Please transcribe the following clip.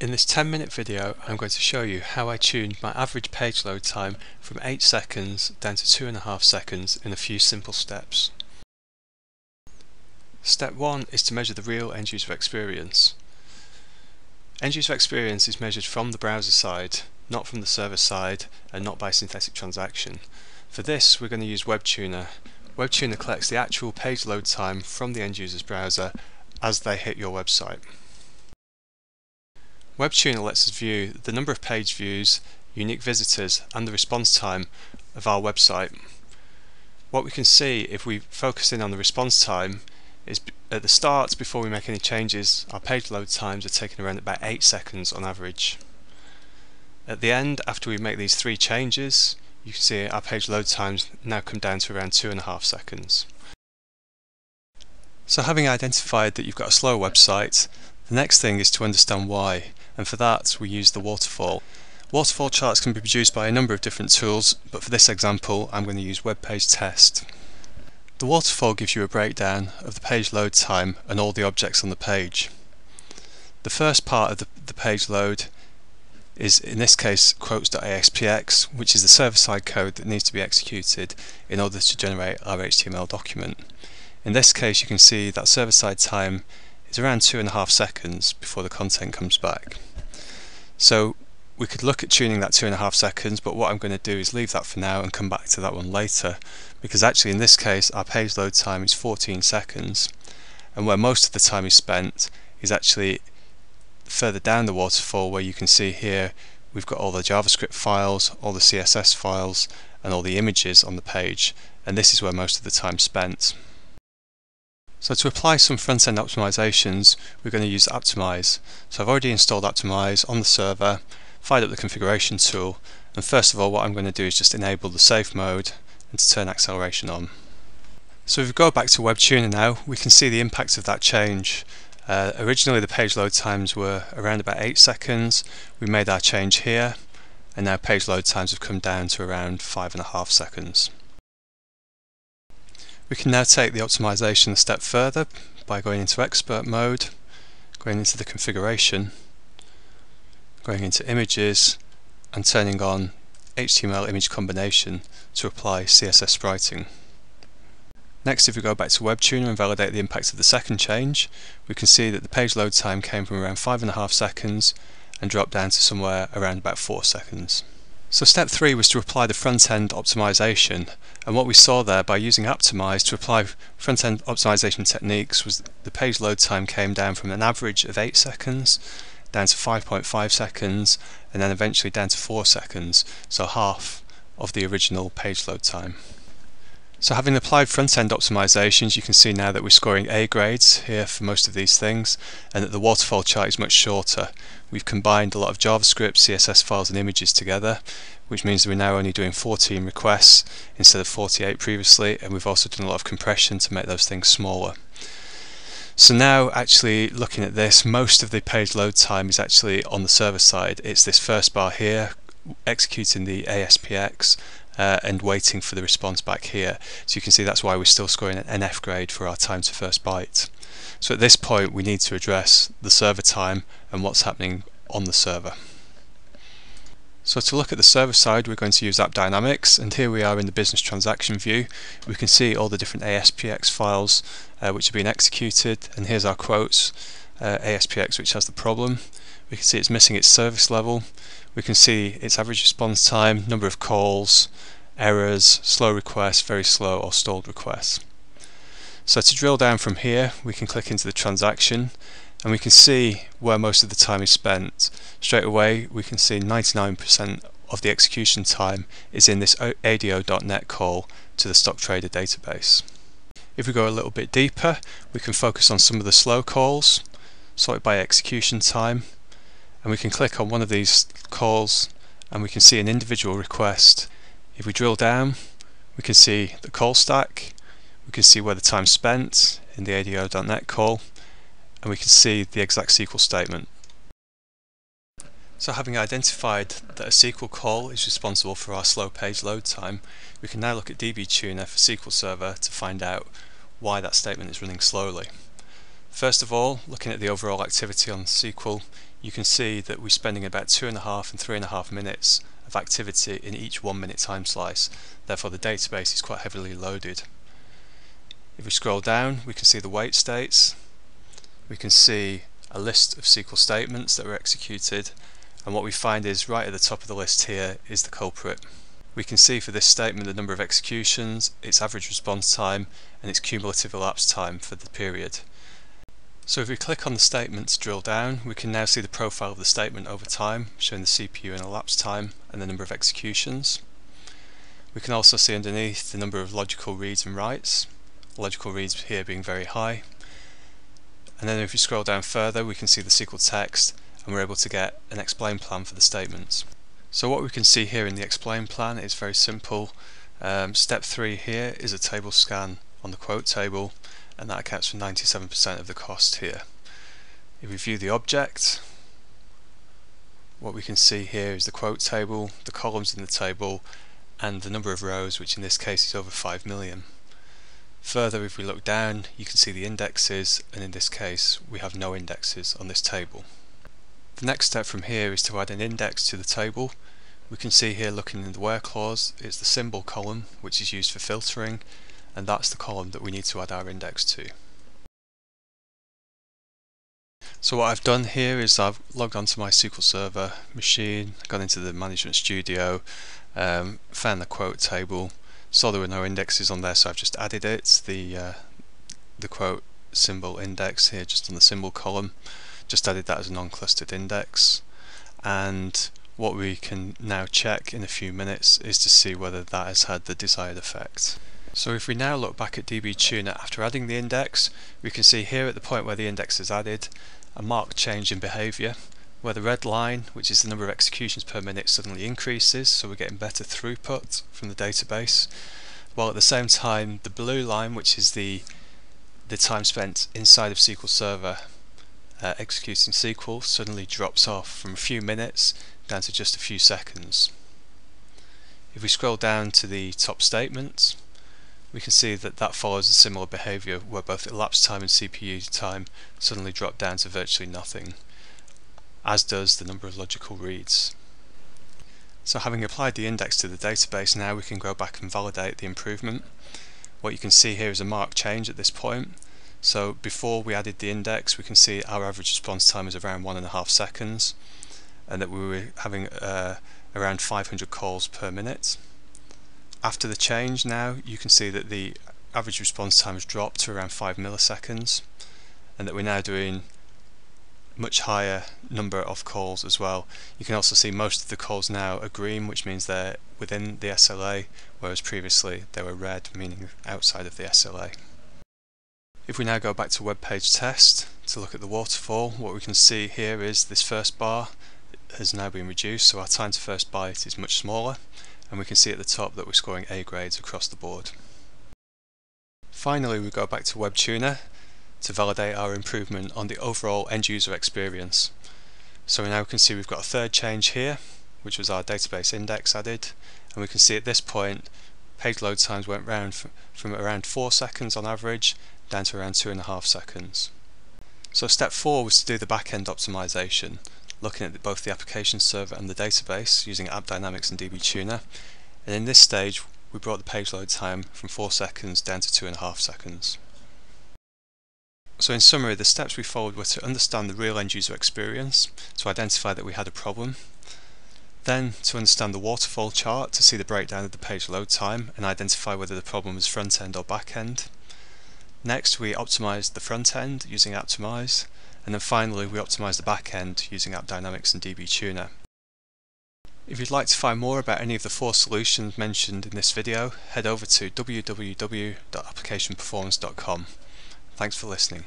In this 10 minute video I'm going to show you how I tuned my average page load time from 8 seconds down to 2.5 seconds in a few simple steps. Step 1 is to measure the real end user experience. End user experience is measured from the browser side, not from the server side and not by synthetic transaction. For this we're going to use WebTuna. WebTuna collects the actual page load time from the end user's browser as they hit your website. WebTuna lets us view the number of page views, unique visitors and the response time of our website. What we can see if we focus in on the response time is at the start before we make any changes our page load times are taking around about 8 seconds on average. At the end after we make these three changes you can see our page load times now come down to around 2.5 seconds. So having identified that you've got a slow website the next thing is to understand why and for that we use the waterfall. Waterfall charts can be produced by a number of different tools, but for this example I'm going to use Web Page Test. The waterfall gives you a breakdown of the page load time and all the objects on the page. The first part of the, the page load is in this case quotes.aspx which is the server-side code that needs to be executed in order to generate our HTML document. In this case you can see that server-side time is around two and a half seconds before the content comes back. So we could look at tuning that two and a half seconds, but what I'm going to do is leave that for now and come back to that one later, because actually in this case our page load time is 14 seconds, and where most of the time is spent is actually further down the waterfall where you can see here we've got all the JavaScript files, all the CSS files, and all the images on the page, and this is where most of the time spent. So to apply some front-end optimizations, we're going to use Aptimize. So I've already installed Aptimize on the server, fired up the configuration tool, and first of all what I'm going to do is just enable the safe mode and to turn acceleration on. So if we go back to WebTuna now, we can see the impact of that change. Uh, originally the page load times were around about 8 seconds, we made our change here, and now page load times have come down to around 5.5 seconds. We can now take the optimization a step further by going into expert mode, going into the configuration, going into images and turning on HTML image combination to apply CSS spriting. Next if we go back to WebTuna and validate the impact of the second change, we can see that the page load time came from around 5.5 seconds and dropped down to somewhere around about 4 seconds. So step 3 was to apply the front-end optimization and what we saw there by using Aptimize to apply front-end optimization techniques was the page load time came down from an average of 8 seconds down to 5.5 seconds and then eventually down to 4 seconds so half of the original page load time. So having applied front-end optimizations you can see now that we're scoring A grades here for most of these things and that the waterfall chart is much shorter. We've combined a lot of JavaScript, CSS files and images together which means we're now only doing 14 requests instead of 48 previously and we've also done a lot of compression to make those things smaller. So now actually looking at this most of the page load time is actually on the server side. It's this first bar here executing the ASPX uh, and waiting for the response back here. So you can see that's why we're still scoring an F grade for our time to first byte. So at this point we need to address the server time and what's happening on the server. So to look at the server side we're going to use AppDynamics and here we are in the business transaction view. We can see all the different ASPX files uh, which have been executed and here's our quotes uh, ASPX which has the problem. We can see it's missing its service level we can see its average response time, number of calls, errors, slow requests, very slow or stalled requests. So to drill down from here we can click into the transaction and we can see where most of the time is spent. Straight away we can see 99% of the execution time is in this ADO.NET call to the stock trader database. If we go a little bit deeper we can focus on some of the slow calls sorted by execution time and we can click on one of these calls and we can see an individual request. If we drill down we can see the call stack, we can see where the time spent in the ADO.NET call and we can see the exact SQL statement. So having identified that a SQL call is responsible for our slow page load time, we can now look at DBTuna for SQL Server to find out why that statement is running slowly. First of all, looking at the overall activity on SQL, you can see that we're spending about two and a half and three and a half minutes of activity in each one minute time slice. Therefore the database is quite heavily loaded. If we scroll down we can see the wait states, we can see a list of SQL statements that were executed and what we find is right at the top of the list here is the culprit. We can see for this statement the number of executions, its average response time and its cumulative elapsed time for the period. So if we click on the statement to drill down, we can now see the profile of the statement over time, showing the CPU and elapsed time and the number of executions. We can also see underneath the number of logical reads and writes, logical reads here being very high. And then if we scroll down further, we can see the SQL text and we're able to get an explain plan for the statements. So what we can see here in the explain plan is very simple. Um, step 3 here is a table scan on the quote table and that accounts for 97% of the cost here. If we view the object, what we can see here is the quote table, the columns in the table, and the number of rows, which in this case is over 5 million. Further, if we look down, you can see the indexes, and in this case, we have no indexes on this table. The next step from here is to add an index to the table. We can see here looking in the where clause, it's the symbol column, which is used for filtering, and that's the column that we need to add our index to. So what I've done here is I've logged onto my SQL Server machine, gone into the Management Studio, um, found the quote table, saw there were no indexes on there so I've just added it, the, uh, the quote symbol index here just on the symbol column, just added that as a non-clustered index and what we can now check in a few minutes is to see whether that has had the desired effect. So if we now look back at DBTuna after adding the index, we can see here at the point where the index is added, a marked change in behaviour, where the red line, which is the number of executions per minute, suddenly increases, so we're getting better throughput from the database, while at the same time the blue line, which is the the time spent inside of SQL Server uh, executing SQL, suddenly drops off from a few minutes down to just a few seconds. If we scroll down to the top statements, we can see that that follows a similar behaviour where both elapsed time and CPU time suddenly drop down to virtually nothing, as does the number of logical reads. So having applied the index to the database now we can go back and validate the improvement. What you can see here is a marked change at this point. So before we added the index we can see our average response time is around one and a half seconds and that we were having uh, around 500 calls per minute. After the change now you can see that the average response time has dropped to around 5 milliseconds and that we're now doing much higher number of calls as well. You can also see most of the calls now are green which means they're within the SLA whereas previously they were red meaning outside of the SLA. If we now go back to web page test to look at the waterfall what we can see here is this first bar has now been reduced so our time to first byte is much smaller and we can see at the top that we're scoring A grades across the board. Finally we go back to WebTuna to validate our improvement on the overall end user experience. So we now can see we've got a third change here which was our database index added and we can see at this point page load times went round from around 4 seconds on average down to around 2.5 seconds. So step 4 was to do the back-end optimization looking at both the application server and the database using AppDynamics and DBTuna. And in this stage, we brought the page load time from 4 seconds down to 2.5 seconds. So in summary, the steps we followed were to understand the real end user experience, to identify that we had a problem, then to understand the waterfall chart to see the breakdown of the page load time and identify whether the problem was front end or back end. Next we optimized the front end using Aptimize, and then finally we optimize the back end using AppDynamics and DBTuna. If you'd like to find more about any of the four solutions mentioned in this video, head over to www.applicationperformance.com. Thanks for listening.